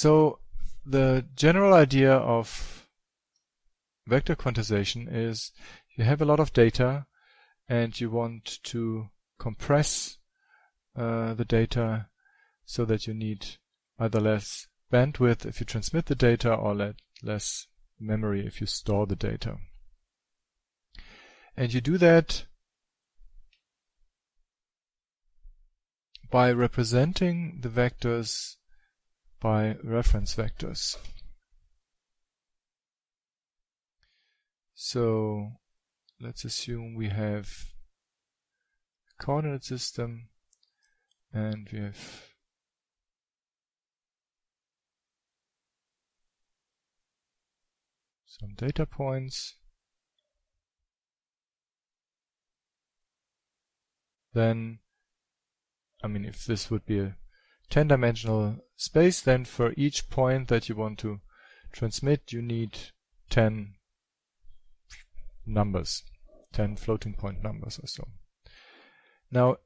So the general idea of vector quantization is you have a lot of data and you want to compress uh, the data so that you need either less bandwidth if you transmit the data or less memory if you store the data. And you do that by representing the vectors by reference vectors. So let's assume we have a coordinate system and we have some data points. Then, I mean, if this would be a 10 dimensional space, then for each point that you want to transmit, you need 10 numbers, 10 floating point numbers or so. Now,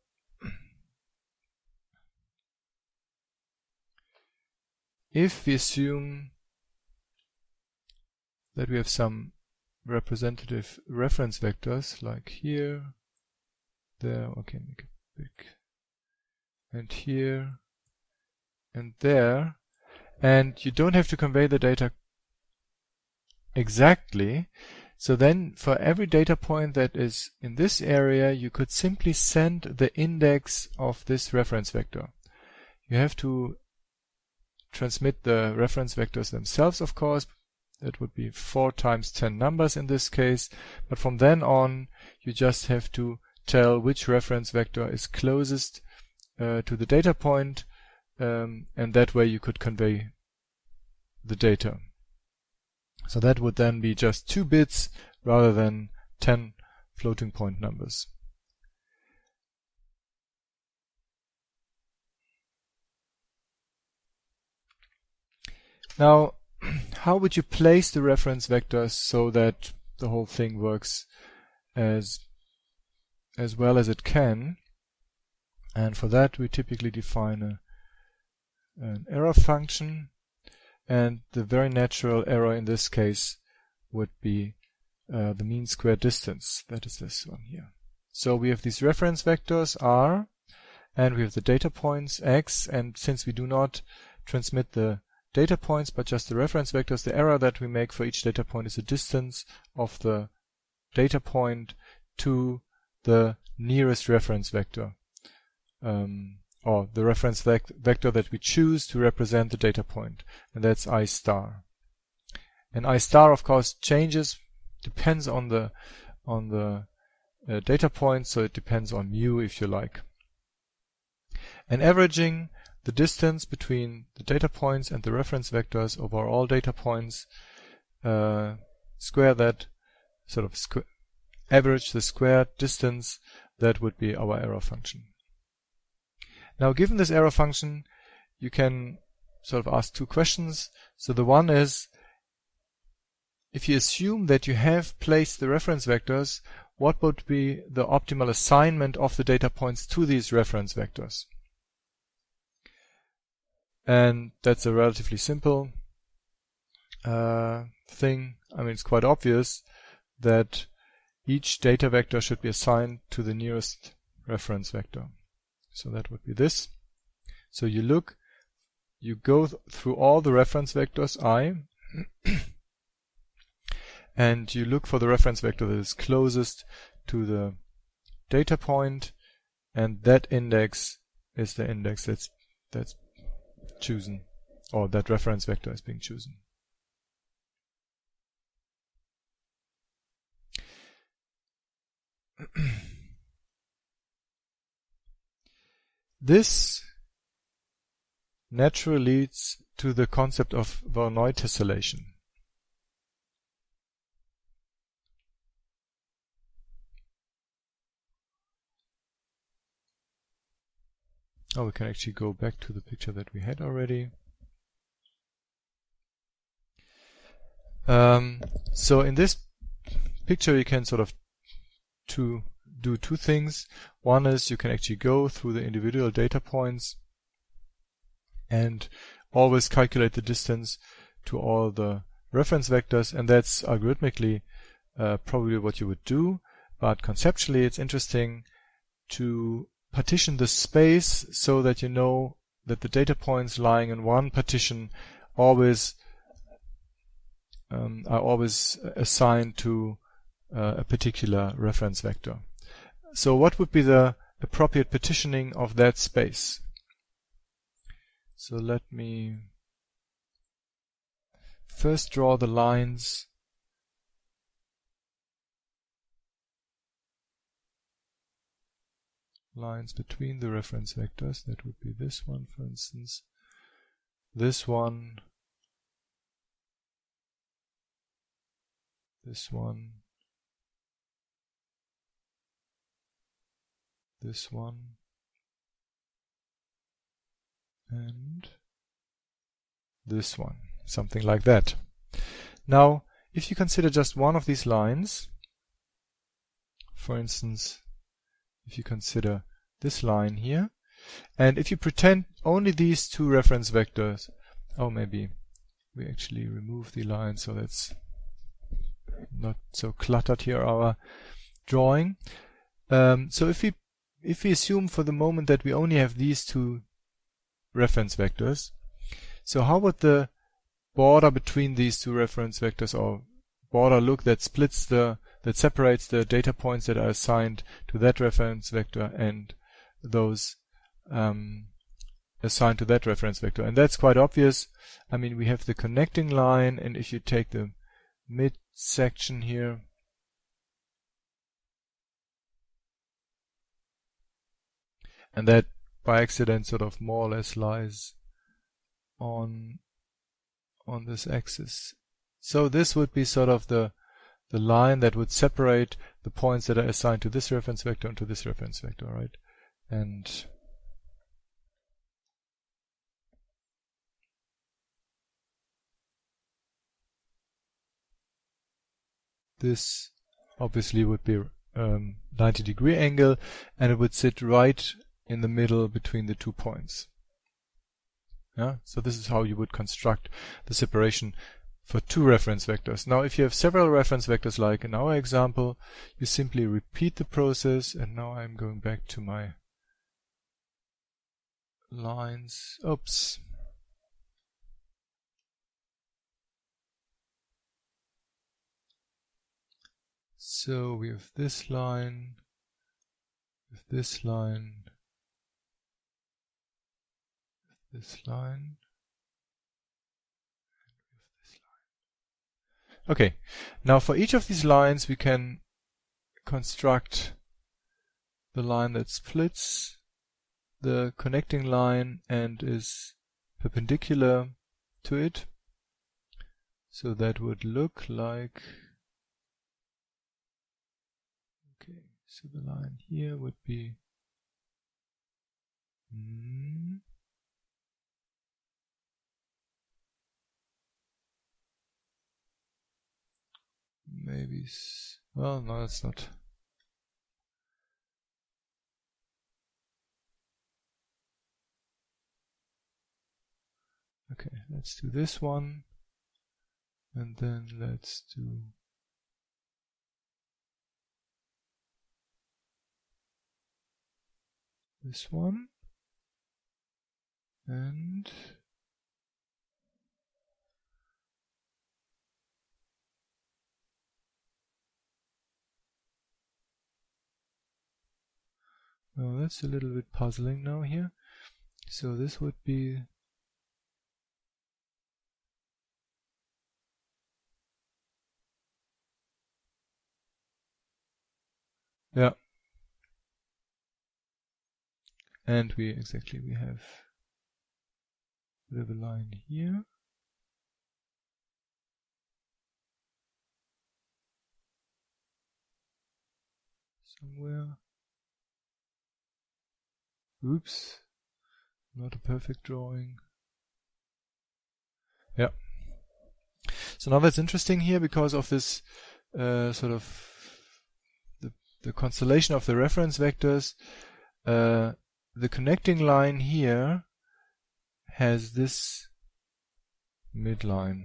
if we assume that we have some representative reference vectors like here, there, okay, make it big, and here, and there, and you don't have to convey the data exactly. So then for every data point that is in this area, you could simply send the index of this reference vector. You have to transmit the reference vectors themselves, of course, that would be 4 times 10 numbers in this case. But from then on, you just have to tell which reference vector is closest uh, to the data point, um, and that way you could convey the data. So that would then be just 2 bits rather than 10 floating point numbers. Now, how would you place the reference vectors so that the whole thing works as as well as it can? And for that we typically define a, an error function and the very natural error in this case would be uh, the mean square distance. That is this one here. So we have these reference vectors r and we have the data points x and since we do not transmit the data points, but just the reference vectors. The error that we make for each data point is the distance of the data point to the nearest reference vector, um, or the reference vec vector that we choose to represent the data point, and that's i star. And i star, of course, changes, depends on the on the uh, data point, so it depends on mu if you like. And averaging the distance between the data points and the reference vectors over all data points, uh, square that, sort of average the squared distance, that would be our error function. Now, given this error function, you can sort of ask two questions. So the one is, if you assume that you have placed the reference vectors, what would be the optimal assignment of the data points to these reference vectors? and that's a relatively simple uh, thing. I mean, it's quite obvious that each data vector should be assigned to the nearest reference vector. So that would be this. So you look, you go th through all the reference vectors i, and you look for the reference vector that is closest to the data point, and that index is the index that's that's chosen, or that reference vector is being chosen. this naturally leads to the concept of Voronoi tessellation. Oh, we can actually go back to the picture that we had already. Um, so in this picture you can sort of to do two things. One is you can actually go through the individual data points and always calculate the distance to all the reference vectors, and that's algorithmically uh, probably what you would do. But conceptually, it's interesting to partition the space so that you know that the data points lying in one partition always um, are always assigned to uh, a particular reference vector. So what would be the appropriate partitioning of that space? So let me first draw the lines lines between the reference vectors. That would be this one, for instance. This one. This one. This one. And this one. Something like that. Now, if you consider just one of these lines, for instance, if you consider this line here, and if you pretend only these two reference vectors, oh maybe we actually remove the line so that's not so cluttered here our drawing. Um, so if we if we assume for the moment that we only have these two reference vectors, so how would the border between these two reference vectors or border look that splits the that separates the data points that are assigned to that reference vector and those um, assigned to that reference vector. And that's quite obvious. I mean, we have the connecting line, and if you take the mid section here, and that by accident sort of more or less lies on on this axis. So this would be sort of the the line that would separate the points that are assigned to this reference vector and to this reference vector, right? And this obviously would be um, 90 degree angle and it would sit right in the middle between the two points. Yeah, so this is how you would construct the separation for two reference vectors. Now if you have several reference vectors like in our example, you simply repeat the process and now I'm going back to my lines. Oops. So we have this line, with this line, this line, Okay, now for each of these lines we can construct the line that splits the connecting line and is perpendicular to it. So that would look like okay, so the line here would be mm, maybe well no that's not. Okay let's do this one and then let's do this one and Well, that's a little bit puzzling now here. So this would be Yeah. And we exactly we have a line here. Somewhere. Oops. Not a perfect drawing. Yeah. So now that's interesting here because of this uh, sort of the, the constellation of the reference vectors. Uh, the connecting line here has this midline.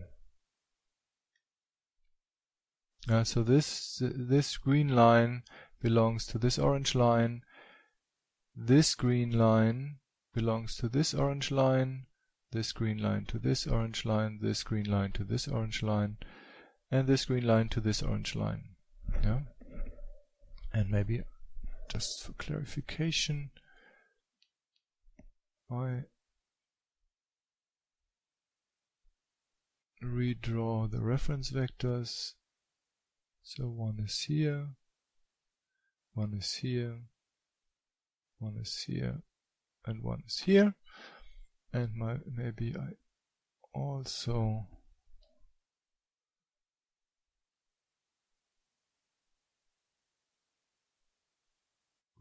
Uh, so this this green line belongs to this orange line. This green line belongs to this orange line. This green line to this orange line. This green line to this orange line. And this green line to this orange line. Yeah. And maybe just for clarification, I redraw the reference vectors. So one is here, one is here, one is here, and one is here. And my, maybe I also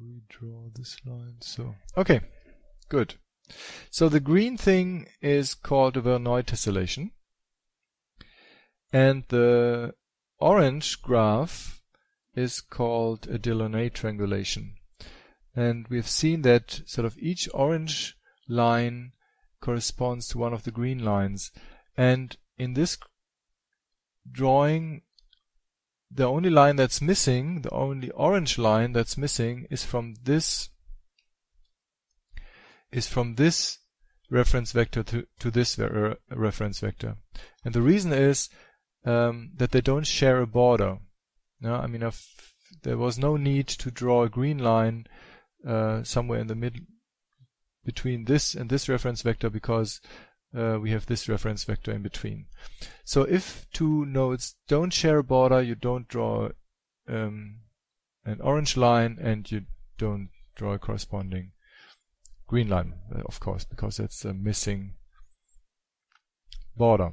redraw this line. So, okay, good. So the green thing is called a Voronoi tessellation. And the orange graph is called a Delaunay triangulation. And we've seen that sort of each orange line corresponds to one of the green lines. And in this drawing, the only line that's missing, the only orange line that's missing is from this is from this reference vector to, to this reference vector. And the reason is um, that they don't share a border. No, I mean, there was no need to draw a green line uh, somewhere in the middle between this and this reference vector because uh, we have this reference vector in between. So if two nodes don't share a border, you don't draw um, an orange line and you don't draw a corresponding green line, uh, of course, because it's a missing border.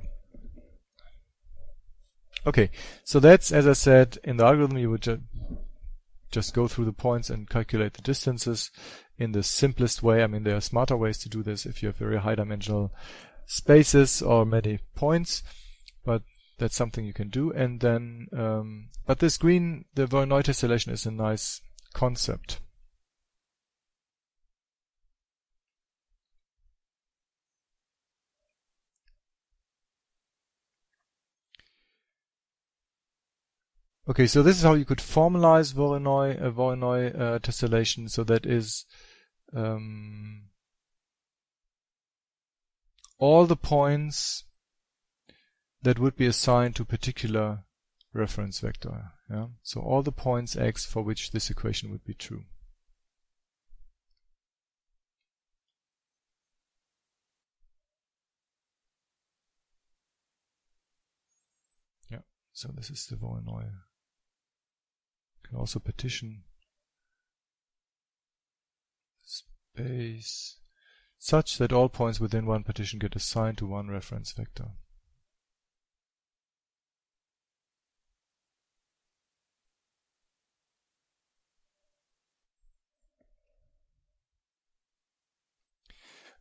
Okay, so that's, as I said, in the algorithm you would just go through the points and calculate the distances in the simplest way. I mean, there are smarter ways to do this if you have very high dimensional spaces or many points, but that's something you can do. And then, um, but this green, the Voronoi tessellation is a nice concept. Okay, so this is how you could formalize Voronoi, a Voronoi uh, tessellation. So that is um, all the points that would be assigned to a particular reference vector. Yeah? So all the points x for which this equation would be true. Yeah, so this is the Voronoi can also partition space such that all points within one partition get assigned to one reference vector.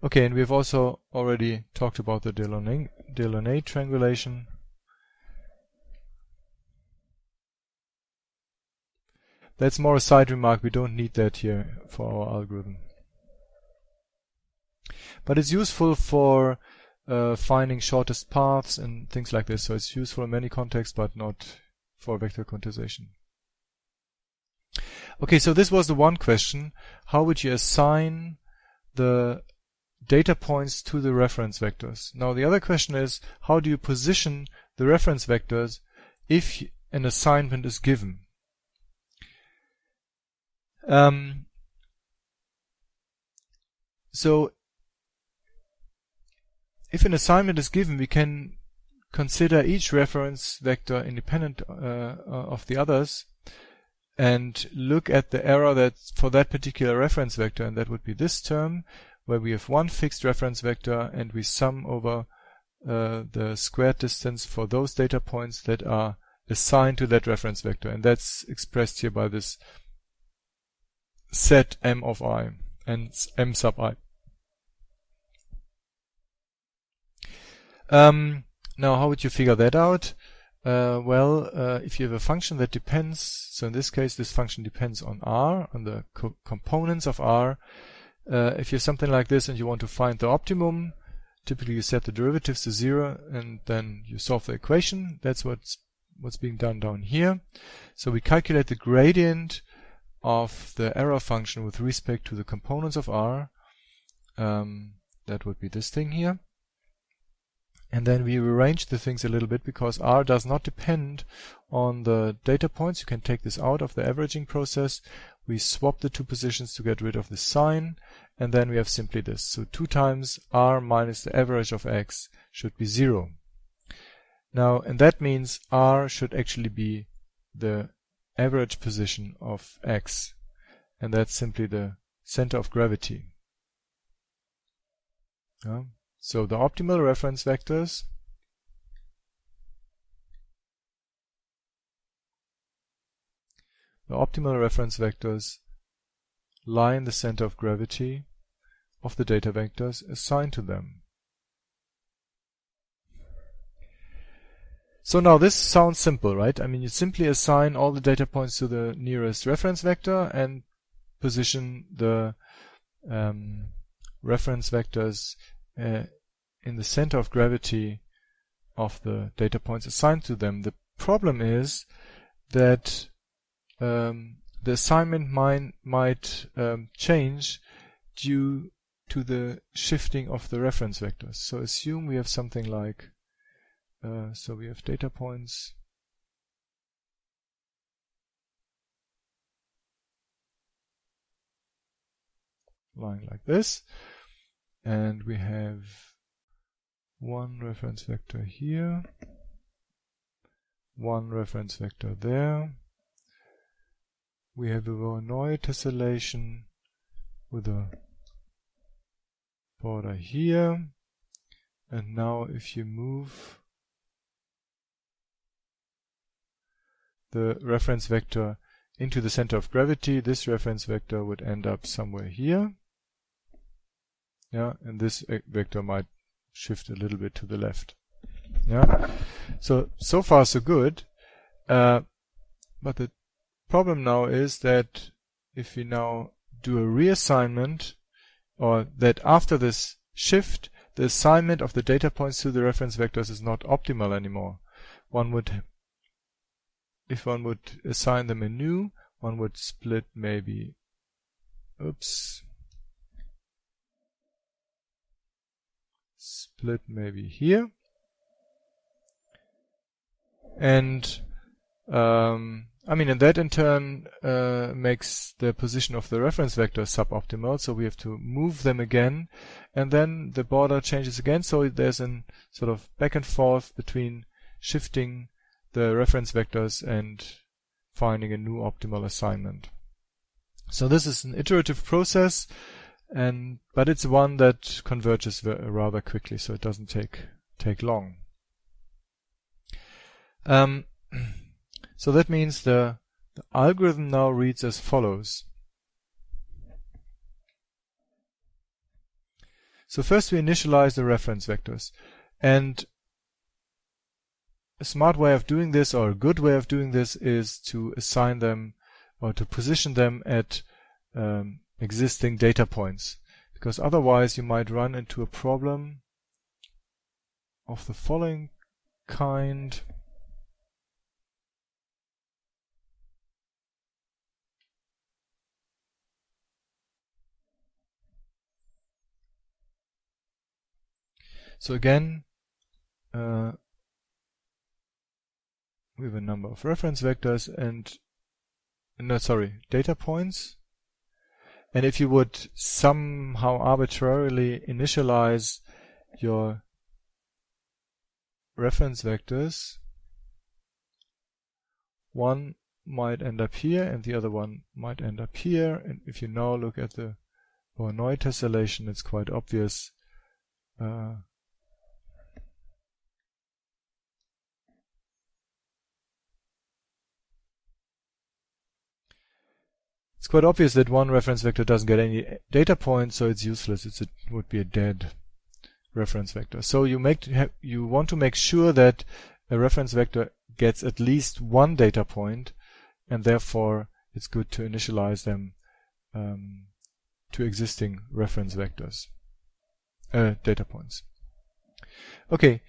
Okay, and we've also already talked about the Delaunay, Delaunay triangulation. That's more a side remark. We don't need that here for our algorithm. But it's useful for uh, finding shortest paths and things like this. So it's useful in many contexts, but not for vector quantization. Okay, so this was the one question. How would you assign the data points to the reference vectors? Now the other question is, how do you position the reference vectors if an assignment is given? Um, so if an assignment is given, we can consider each reference vector independent uh, of the others and look at the error that for that particular reference vector, and that would be this term, where we have one fixed reference vector and we sum over uh, the squared distance for those data points that are assigned to that reference vector. And that's expressed here by this set m of i and m sub i. Um, now, how would you figure that out? Uh, well, uh, if you have a function that depends, so in this case, this function depends on R, on the co components of R. Uh, if you have something like this and you want to find the optimum, typically you set the derivatives to zero and then you solve the equation. That's what's what's being done down here. So we calculate the gradient of the error function with respect to the components of R. Um, that would be this thing here. And then we rearrange the things a little bit because R does not depend on the data points. You can take this out of the averaging process. We swap the two positions to get rid of the sign. And then we have simply this. So 2 times R minus the average of X should be 0. Now, and that means R should actually be the average position of X. And that's simply the center of gravity. Yeah. So the optimal reference vectors the optimal reference vectors lie in the center of gravity of the data vectors assigned to them. So now this sounds simple, right? I mean, you simply assign all the data points to the nearest reference vector and position the um, reference vectors uh, in the center of gravity of the data points assigned to them. The problem is that um, the assignment might, might um, change due to the shifting of the reference vectors. So assume we have something like, uh, so we have data points lying like this and we have one reference vector here, one reference vector there. We have a Voronoi tessellation with a border here. And now if you move the reference vector into the center of gravity, this reference vector would end up somewhere here. Yeah, and this vector might shift a little bit to the left. Yeah, so so far so good. Uh, but the problem now is that if we now do a reassignment, or that after this shift, the assignment of the data points to the reference vectors is not optimal anymore. One would, if one would assign them anew, one would split maybe, oops, split maybe here. And um, I mean, and that in turn uh, makes the position of the reference vector suboptimal, so we have to move them again, and then the border changes again, so there's a sort of back and forth between shifting the reference vectors and finding a new optimal assignment. So this is an iterative process and but it's one that converges rather quickly, so it doesn't take take long. Um, so that means the, the algorithm now reads as follows. So first we initialize the reference vectors. And a smart way of doing this, or a good way of doing this, is to assign them or to position them at um, existing data points because otherwise you might run into a problem of the following kind. So again, uh, we have a number of reference vectors and no, sorry, data points and if you would somehow arbitrarily initialize your reference vectors, one might end up here and the other one might end up here. And if you now look at the Voronoi tessellation, it's quite obvious uh, quite obvious that one reference vector doesn't get any data points, so it's useless. It would be a dead reference vector. So you make you want to make sure that a reference vector gets at least one data point, and therefore it's good to initialize them um, to existing reference vectors, uh, data points. Okay,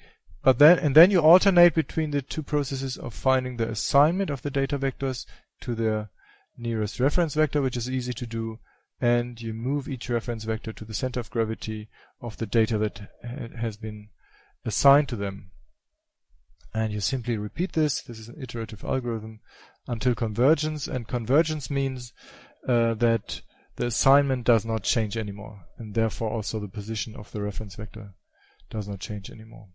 but then and then you alternate between the two processes of finding the assignment of the data vectors to their nearest reference vector, which is easy to do, and you move each reference vector to the center of gravity of the data that has been assigned to them. And you simply repeat this. This is an iterative algorithm until convergence. And convergence means uh, that the assignment does not change anymore. And therefore also the position of the reference vector does not change anymore.